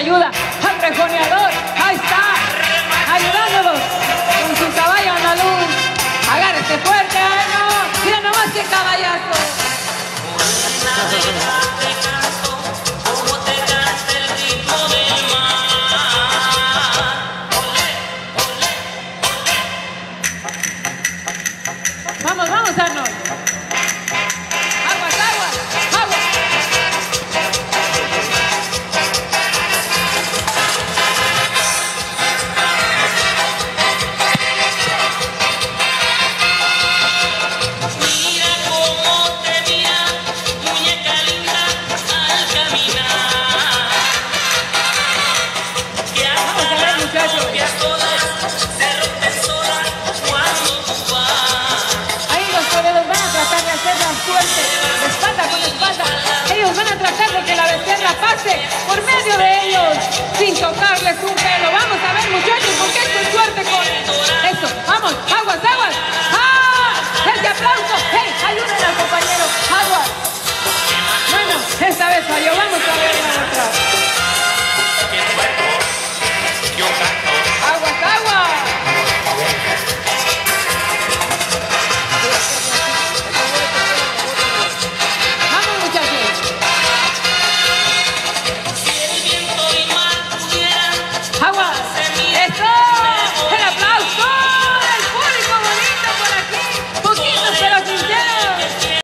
ayuda al rejoneador. Ahí está, ayudándolos con su caballo andaluz. Agárrese fuerte, no, mira nomás qué caballazo. Por medio de ellos sin tocarles un